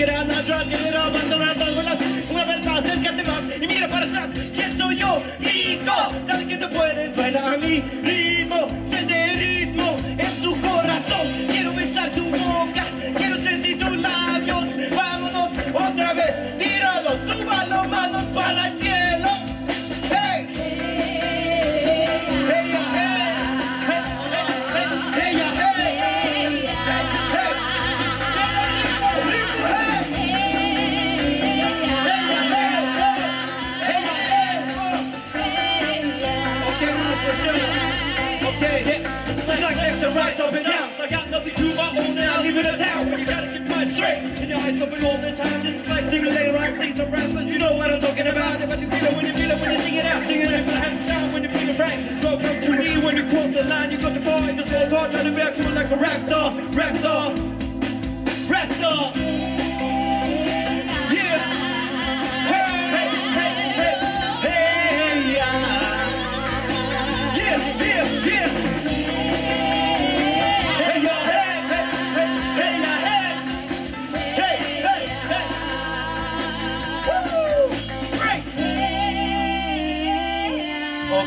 siquiera natural, que quiero abandonar las. Una vez más, acércate más y mira para atrás. ¿Quién soy yo? Nico, dale que te puedes, baila a mí. Eyes open all the time. This is like single lay rhyme, sing some rappers. You know what I'm talking about. When you feel it, when you feel it, when you sing it out, sing it out, but I have down when you feel it right. So come to me when you cross the line. You got the boy in the small car, trying to be cool like a rap star, rap star, rap star.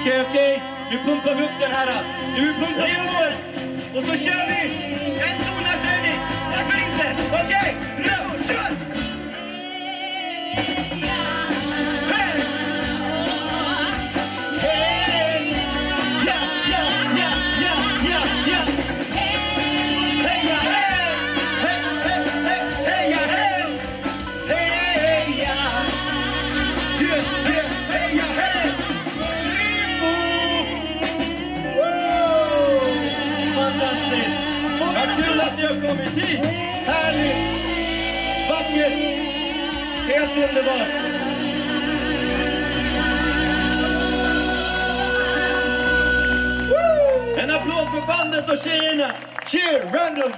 Okej, okej. Nu pumpar vi upp den här. Nu pumpar vi upp den. Och så kör vi att! Härligt! Vackert! Helt underbart! En applåd för bandet och tjejerna! Cheer, random!